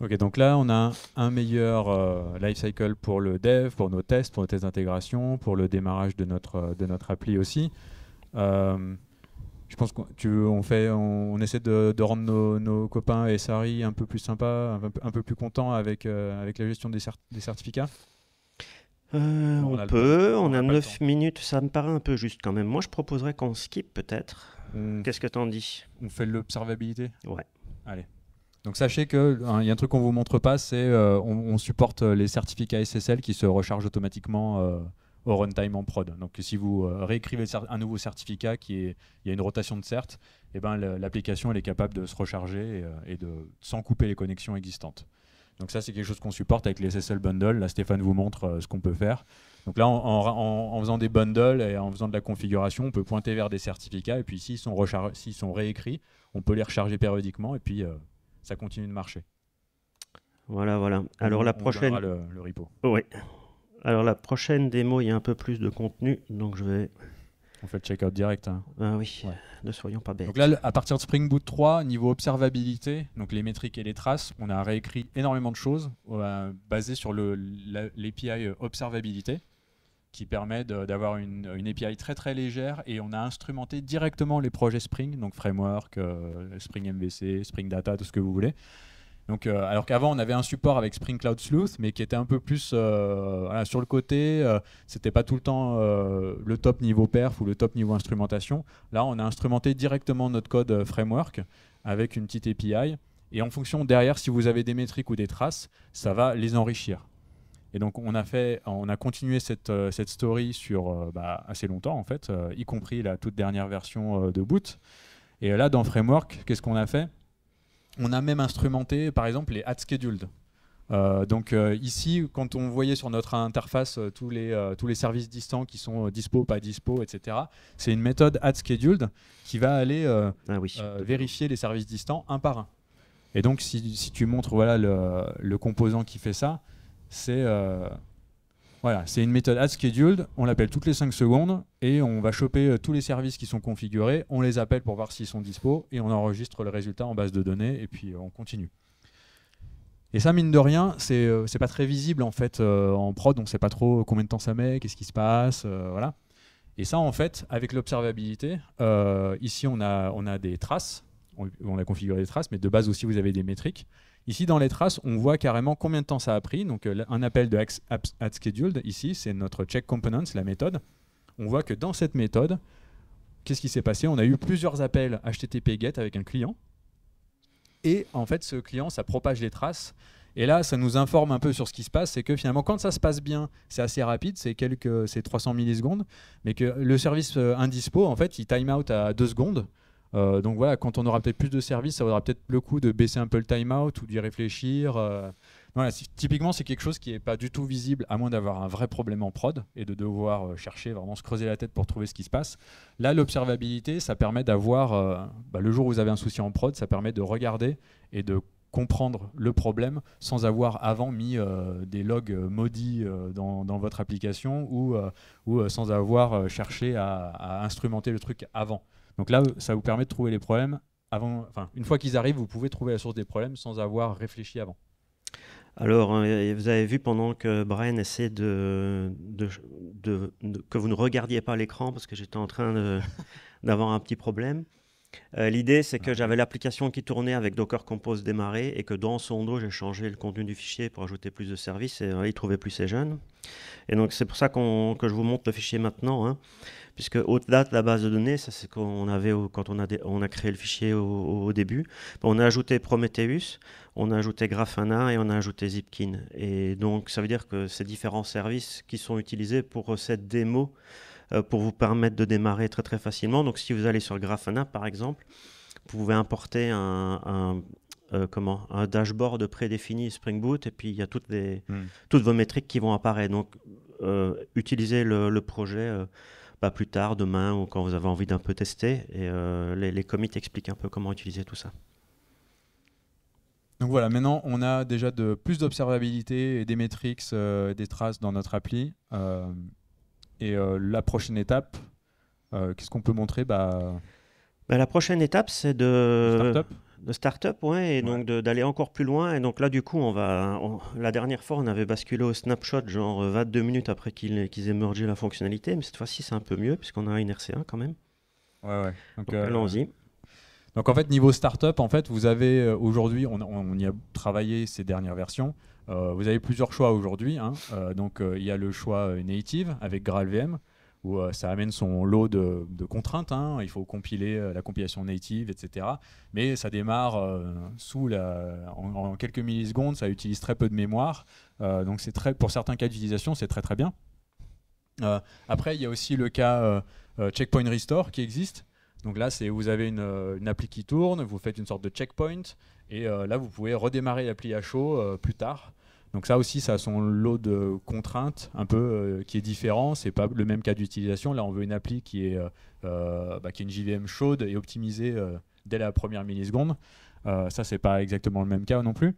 Ok, donc là, on a un meilleur euh, lifecycle pour le dev, pour nos tests, pour nos tests d'intégration, pour le démarrage de notre, de notre appli aussi. Euh, je pense qu'on fait, on, essaie de, rendre nos, copains SRI un peu plus sympas, un peu, plus contents avec, euh, avec la gestion des, des certificats? Euh, on, peut, on, a 9 minutes, ça me paraît un peu juste quand même. Moi, je proposerais qu'on skip peut-être. Qu'est-ce que t'en dis? On fait l'observabilité? Ouais. Allez. Donc sachez qu'il hein, y a un truc qu'on vous montre pas, c'est on, on, supporte les certificats SSL qui se rechargent automatiquement au runtime en prod. Donc si vous euh, réécrivez un nouveau certificat qui est, il y a une rotation de cert, et eh ben l'application est capable de se recharger et, euh, de sans couper les connexions existantes. Donc ça c'est quelque chose qu'on supporte avec les SSL bundles. Là Stéphane vous montre euh, ce qu'on peut faire. Donc là en, faisant des bundles et en faisant de la configuration, on peut pointer vers des certificats et puis s'ils sont, sont réécrits, on peut les recharger périodiquement et puis ça continue de marcher. Voilà, voilà. Alors la prochaine. Le, le repo. Oui. Alors la prochaine démo, il y a un peu plus de contenu, donc je vais... On fait le check-out direct. Hein. Ah oui, ne soyons pas bêtes. Donc là, à partir de Spring Boot 3, niveau observabilité, donc les métriques et les traces, on a réécrit énormément de choses euh, basées sur l'API euh, observabilité qui permet d'avoir une, API très très légère et on a instrumenté directement les projets Spring, donc framework, euh, Spring MVC, Spring Data, tout ce que vous voulez. Donc, euh, alors qu'avant, on avait un support avec Spring Cloud Sleuth, mais qui était un peu plus euh, sur le côté. Euh, C'était pas tout le temps le top niveau perf ou le top niveau instrumentation. Là, on a instrumenté directement notre code framework avec une petite API. Et en fonction derrière, si vous avez des métriques ou des traces, ça va les enrichir. Et donc, on a, fait, on a continué cette, cette story sur bah, assez longtemps, en fait, y compris la toute dernière version de Boot. Et là, dans Framework, qu'est-ce qu'on a fait? On a même instrumenté, par exemple, les add scheduled. Euh, donc euh, ici, quand on voyait sur notre interface euh, tous, les, tous les services distants qui sont dispo, pas dispo, etc., c'est une méthode add scheduled qui va aller ah vérifier les services distants un par un. Et donc si, tu montres voilà, le, composant qui fait ça, c'est voilà, c'est une méthode add scheduled, on l'appelle toutes les 5 secondes et on va choper euh, tous les services qui sont configurés, on les appelle pour voir s'ils sont dispo et on enregistre le résultat en base de données et puis euh, on continue. Et ça, mine de rien, c'est euh, pas très visible en fait en prod, on sait pas trop combien de temps ça met, qu'est-ce qui se passe, voilà. Et ça, en fait, avec l'observabilité, ici on a, on a des traces, on, a configuré des traces, mais de base aussi vous avez des métriques. Ici, dans les traces, on voit carrément combien de temps ça a pris. Donc, euh, un appel de addScheduled, ici, c'est notre check components, la méthode. On voit que dans cette méthode, qu'est-ce qui s'est passé? On a eu plusieurs appels HTTP GET avec un client. Et en fait, ce client, ça propage les traces. Et là, ça nous informe un peu sur ce qui se passe. C'est que finalement, quand ça se passe bien, c'est assez rapide, c'est c'est 300 millisecondes, mais que le service euh, indispo, en fait, il time out à 2 secondes. Euh, donc voilà, quand on aura peut-être plus de services, ça vaudra peut-être le coup de baisser un peu le timeout ou d'y réfléchir. Euh. Typiquement, c'est quelque chose qui n'est pas du tout visible, à moins d'avoir un vrai problème en prod et de devoir euh, chercher, vraiment se creuser la tête pour trouver ce qui se passe. Là, l'observabilité, ça permet d'avoir, bah, le jour où vous avez un souci en prod, ça permet de regarder et de comprendre le problème sans avoir avant mis des logs maudits dans, votre application ou, sans avoir cherché à, instrumenter le truc avant. Donc là, ça vous permet de trouver les problèmes avant. Enfin, une fois qu'ils arrivent, vous pouvez trouver la source des problèmes sans avoir réfléchi avant. Alors, euh, vous avez vu pendant que Brian essaie de, que vous ne regardiez pas l'écran parce que j'étais en train d'avoir un petit problème. Euh, l'idée, c'est que j'avais l'application qui tournait avec Docker Compose démarré et que dans son dos, j'ai changé le contenu du fichier pour ajouter plus de services et euh, il trouvait plus ses jeunes. Et donc, c'est pour ça que je vous montre le fichier maintenant. Hein puisque au-delà de la base de données, ça c'est qu'on avait quand on a, on a créé le fichier au, début, on a ajouté Prometheus, on a ajouté Grafana et on a ajouté Zipkin. Et donc ça veut dire que ces différents services qui sont utilisés pour cette démo, euh, pour vous permettre de démarrer très très facilement. Donc si vous allez sur Grafana par exemple, vous pouvez importer un, euh, comment, un dashboard prédéfini Spring Boot et puis il y a toutes, les, hmm. toutes vos métriques qui vont apparaître. Donc euh, utilisez le, projet pas plus tard, demain ou quand vous avez envie d'un peu tester. Et euh, les, commits expliquent un peu comment utiliser tout ça. Donc voilà, maintenant on a déjà de plus d'observabilité et des métriques, euh, des traces dans notre appli. Euh, et la prochaine étape, qu'est-ce qu'on peut montrer? Bah... bah la prochaine étape, c'est de de start-up, ouais, et donc d'aller encore plus loin. Et donc là, du coup, on va. la dernière fois, on avait basculé au snapshot, genre 22 minutes après qu'ils aient mergé la fonctionnalité, mais cette fois-ci, c'est un peu mieux, puisqu'on a une RC1 quand même. Ouais, ouais. Donc, euh, allons-y. Donc en fait, niveau startup, en fait, vous avez euh, aujourd'hui, on, on, y a travaillé ces dernières versions. Euh, vous avez plusieurs choix aujourd'hui. Hein. donc il y a le choix native avec GraalVM où euh, ça amène son lot de, contraintes. Hein. Il faut compiler euh, la compilation native, etc. Mais ça démarre euh, sous la, en, quelques millisecondes, ça utilise très peu de mémoire. donc c'est très, pour certains cas d'utilisation, c'est très très bien. après, il y a aussi le cas checkpoint restore qui existe. Donc là, c'est vous avez une, une, appli qui tourne, vous faites une sorte de checkpoint, et là, vous pouvez redémarrer l'appli à chaud plus tard. Donc ça aussi, ça a son lot de contraintes un peu euh, qui est différent. C'est pas le même cas d'utilisation. Là, on veut une appli qui est, euh, euh, bah, qui est une JVM chaude et optimisée dès la première milliseconde. ça, c'est pas exactement le même cas non plus.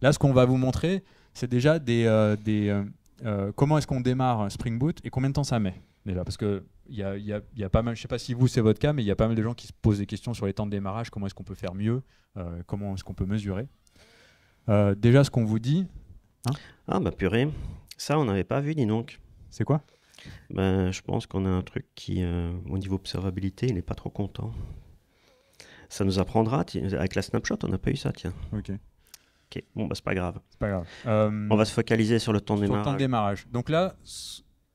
Là, ce qu'on va vous montrer, c'est déjà des, des comment est-ce qu'on démarre Spring Boot et combien de temps ça met déjà? Parce que il y a, y, a, y a, pas mal, je sais pas si vous c'est votre cas, mais il y a pas mal de gens qui se posent des questions sur les temps de démarrage, comment est-ce qu'on peut faire mieux, comment est-ce qu'on peut mesurer. déjà, ce qu'on vous dit, Hein? Ah bah purée, ça on n'avait pas vu, dis donc. C'est quoi? Ben, Je pense qu'on a un truc qui, euh, au niveau observabilité, il n'est pas trop content. Ça nous apprendra, avec la snapshot, on n'a pas eu ça, tiens. Ok. Ok, bon, bah c'est pas grave. C'est pas grave. on va se focaliser sur le temps de démarrage. le temps de démarrage. Donc là,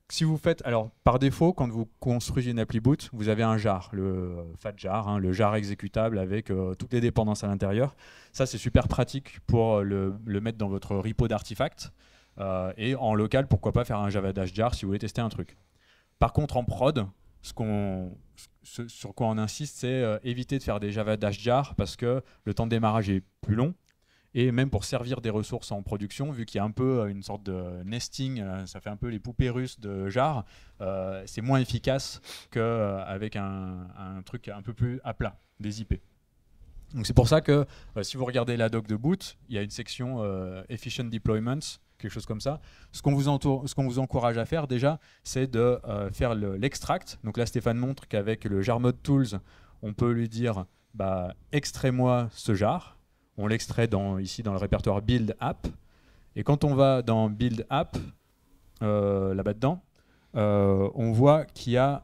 si vous faites, alors par défaut, quand vous construisez une appli boot, vous avez un jar, le euh, fat jar, hein, le jar exécutable avec euh, toutes les dépendances à l'intérieur. Ça, c'est super pratique pour le, mettre dans votre repo d'artefacts. Euh, et en local, pourquoi pas faire un Java Dash jar si vous voulez tester un truc. Par contre, en prod, ce qu'on, sur quoi on insiste, c'est éviter de faire des Java Dash jar parce que le temps de démarrage est plus long et même pour servir des ressources en production, vu qu'il y a un peu euh, une sorte de nesting, euh, ça fait un peu les poupées russes de jar, euh, c'est moins efficace qu'avec un, truc un peu plus à plat, des IP. Donc c'est pour ça que si vous regardez la doc de boot, il y a une section efficient deployments, quelque chose comme ça. Ce qu'on vous, ce qu'on vous encourage à faire déjà, c'est de faire l'extract. Donc là, Stéphane montre qu'avec le jar mode tools, on peut lui dire bah, extrais-moi ce jar on l'extrait dans, ici dans le répertoire Build App. Et quand on va dans Build App, euh, là-bas dedans, euh, on voit qu'il y a.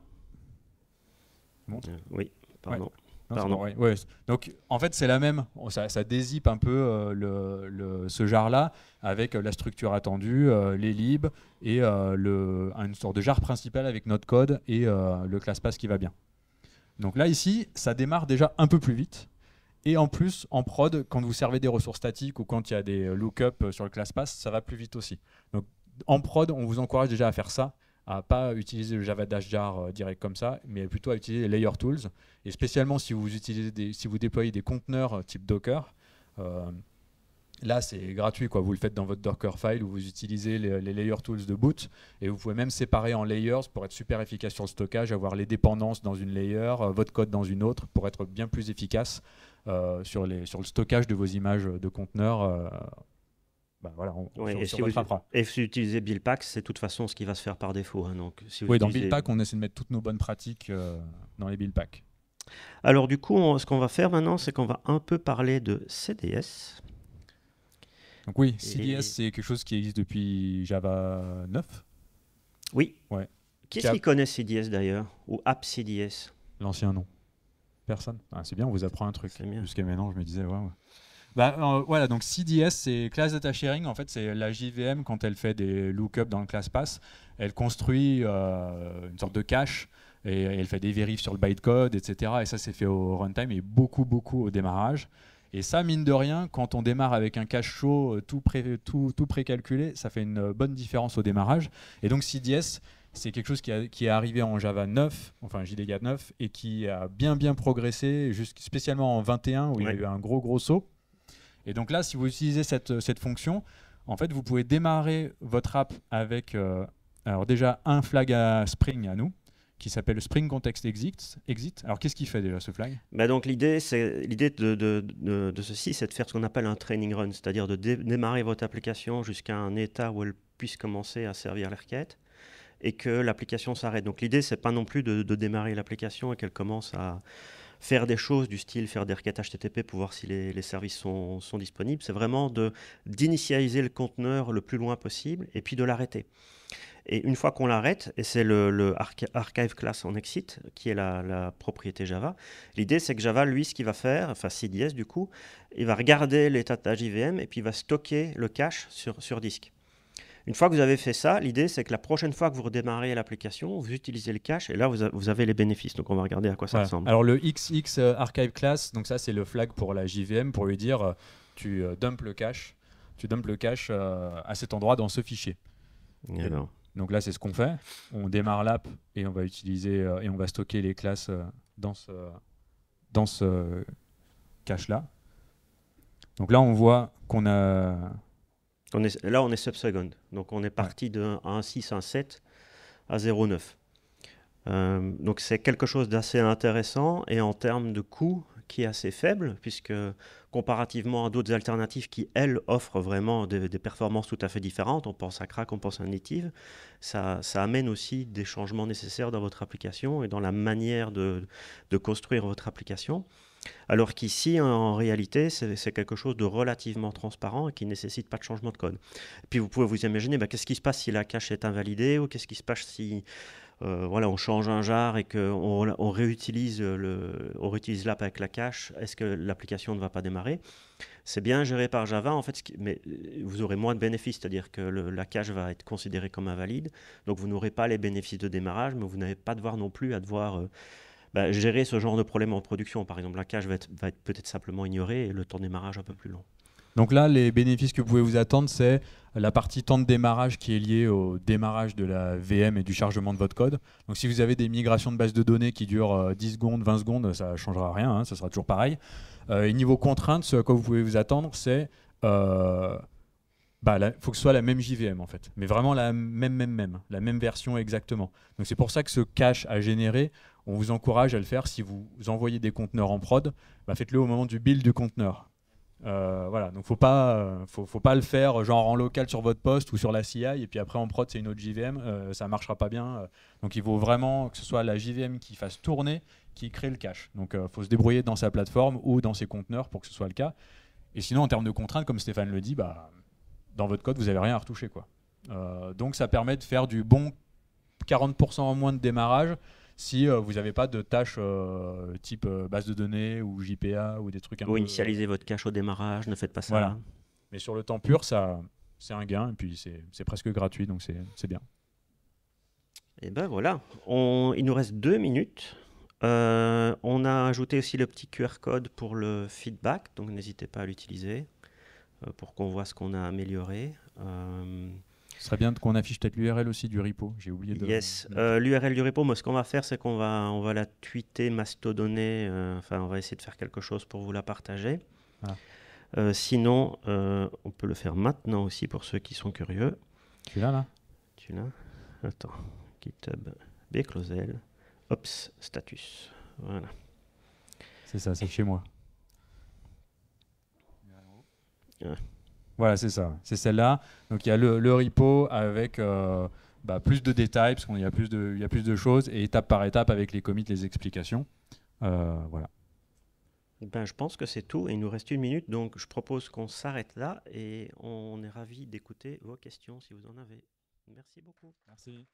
oui, pardon. Pardon. Donc en fait c'est la même, ça, ça dézippe un peu euh, le, ce jar-là avec la structure attendue, les libs et le, une sorte de jar principal avec notre code et le ClassPass qui va bien. Donc là ici ça démarre déjà un peu plus vite. Et en plus, en prod, quand vous servez des ressources statiques ou quand il y a des lookups sur le ClassPass, ça va plus vite aussi. Donc en prod, on vous encourage déjà à faire ça à pas utiliser le Java Dash Jar euh, direct comme ça, mais plutôt à utiliser les layer tools. Et spécialement si vous utilisez si vous déployez des conteneurs euh, type Docker, euh, là c'est gratuit quoi. Vous le faites dans votre Docker file vous utilisez les, layer tools de boot et vous pouvez même séparer en layers pour être super efficace sur le stockage, avoir les dépendances dans une layer, votre code dans une autre pour être bien plus efficace sur, les, sur le stockage de vos images de conteneurs bah, voilà, et, si vous, et, si vous, utilisez BuildPack, c'est de toute façon ce qui va se faire par défaut. Hein, donc, si oui, dans BuildPack, on essaie de mettre toutes nos bonnes pratiques euh, dans les BuildPack. Alors du coup, ce qu'on va faire maintenant, c'est qu'on va un peu parler de CDS. Donc oui, CDS, c'est quelque chose qui existe depuis Java 9 Oui. Ouais. Qui est-ce qui connaît CDS d'ailleurs? Ou App CDS L'ancien nom. Ah, c'est bien, on vous apprend un truc. Jusqu'à maintenant, je me disais, ouais. Bah, euh, voilà, donc CDS, c'est Class Data Sharing. En fait, c'est la JVM quand elle fait des lookups dans le ClassPass. Elle construit euh, une sorte de cache et, elle fait des vérifs sur le bytecode, etc. Et ça, c'est fait au runtime et beaucoup, beaucoup au démarrage. Et ça, mine de rien, quand on démarre avec un cache chaud euh, tout, pré, tout, tout précalculé, ça fait une bonne différence au démarrage. Et donc CDS, c'est quelque chose qui, qui, est arrivé en Java 9, enfin JDK 9, et qui a bien bien progressé, spécialement en 21 où il y a eu un gros gros saut. Et donc là, si vous utilisez cette, cette fonction, en fait, vous pouvez démarrer votre app avec euh, alors déjà un flag à Spring à nous qui s'appelle Spring Context Exit. exit. Alors qu'est-ce qu'il fait déjà ce flag? Bah Donc l'idée, c'est l'idée de, de, de, ceci, c'est de faire ce qu'on appelle un training run, c'est-à-dire de démarrer votre application jusqu'à un état où elle puisse commencer à servir les requêtes et que l'application s'arrête. Donc l'idée, c'est pas non plus de, démarrer l'application et qu'elle commence à faire des choses du style faire des requêtes HTTP pour voir si les, services sont, disponibles. C'est vraiment d'initialiser le conteneur le plus loin possible et puis de l'arrêter. Et une fois qu'on l'arrête, et c'est le, archive class en exit qui est la, propriété Java, l'idée c'est que Java, lui, ce qu'il va faire, enfin CDS du coup, il va regarder l'état de la JVM et puis il va stocker le cache sur, sur disque. Une fois que vous avez fait ça, l'idée c'est que la prochaine fois que vous redémarrez l'application, vous utilisez le cache et là vous, avez les bénéfices. Donc on va regarder à quoi ça ressemble. Alors le XX euh, archive class, donc ça c'est le flag pour la JVM pour lui dire euh, tu euh, dumps le cache, tu dumps le cache à cet endroit dans ce fichier. donc là c'est ce qu'on fait. On démarre l'app et on va utiliser et on va stocker les classes dans ce dans ce cache là. Donc là on voit qu'on a là, on est subsecond. Donc, on est parti de 1.6, 1.7 à 0.9. Euh, donc, c'est quelque chose d'assez intéressant et en termes de coût qui est assez faible, puisque comparativement à d'autres alternatives qui, elles, offrent vraiment des, performances tout à fait différentes, on pense à Crack, on pense à Native, ça, ça, amène aussi des changements nécessaires dans votre application et dans la manière de, de construire votre application. Alors qu'ici, en réalité, c'est quelque chose de relativement transparent et qui ne nécessite pas de changement de code. puis vous pouvez vous imaginer, bah, qu'est-ce qui se passe si la cache est invalidée ou qu'est-ce qui se passe si euh, voilà, on change un jar et qu'on on réutilise l'app avec la cache, est-ce que l'application ne va pas démarrer? C'est bien géré par Java, en fait, mais euh, vous aurez moins de bénéfices, c'est-à-dire que la cache va être considérée comme invalide, donc vous n'aurez pas les bénéfices de démarrage, mais vous n'avez pas devoir non plus à devoir... Euh, bah, gérer ce genre de problème en production. Par exemple, la cache va être, peut-être simplement ignorée et le temps de démarrage un peu plus long. Donc là, les bénéfices que vous pouvez vous attendre, c'est la partie temps de démarrage qui est liée au démarrage de la VM et du chargement de votre code. Donc si vous avez des migrations de base de données qui durent 10 euh, secondes, 20 secondes, ça ne changera rien, hein, ça sera toujours pareil. Euh, et niveau contrainte, ce à quoi vous pouvez vous attendre, c'est... Euh, bah, faut que ce soit la même JVM en fait, mais vraiment la même, même, même, la même version exactement. Donc c'est pour ça que ce cache à générer, on vous encourage à le faire si vous envoyez des conteneurs en prod, bah faites-le au moment du build du conteneur. Euh, voilà, donc faut pas, faut, pas le faire genre en local sur votre poste ou sur la CI et puis après en prod c'est une autre JVM, euh, ça marchera pas bien. donc il faut vraiment que ce soit la JVM qui fasse tourner, qui crée le cache. Donc euh, faut se débrouiller dans sa plateforme ou dans ses conteneurs pour que ce soit le cas. Et sinon en termes de contraintes, comme Stéphane le dit, bah, dans votre code vous avez rien à retoucher quoi. donc ça permet de faire du bon 40% en moins de démarrage si vous n'avez pas de tâches type base de données ou JPA ou des trucs un ou peu. initialisez votre cache au démarrage, ne faites pas ça. Voilà. Mais sur le temps pur, ça, c'est un gain et puis c'est presque gratuit, donc c'est bien. Et ben voilà, on, il nous reste deux minutes. Euh, on a ajouté aussi le petit QR code pour le feedback, donc n'hésitez pas à l'utiliser euh, pour qu'on voit ce qu'on a amélioré. Euh, ce serait bien qu'on affiche peut-être l'URL aussi du repo. J'ai oublié de. Yes, l'URL du repo, moi, ce qu'on va faire, c'est qu'on va, on va la tweeter, mastodonner. enfin, on va essayer de faire quelque chose pour vous la partager. Ah. sinon, on peut le faire maintenant aussi pour ceux qui sont curieux. Tu l'as là? Tu l'as? Attends. GitHub bclosel, ops status. Voilà. C'est ça, c'est chez moi. Voilà, c'est ça. C'est celle-là. Donc il y a le, repo avec euh, bah, plus de détails, parce qu'il y, a plus de, y a plus de choses, et étape par étape avec les commits, les explications. Euh, voilà. Ben, je pense que c'est tout. il nous reste une minute, donc je propose qu'on s'arrête là et on est ravi d'écouter vos questions si vous en avez. Merci beaucoup. Merci.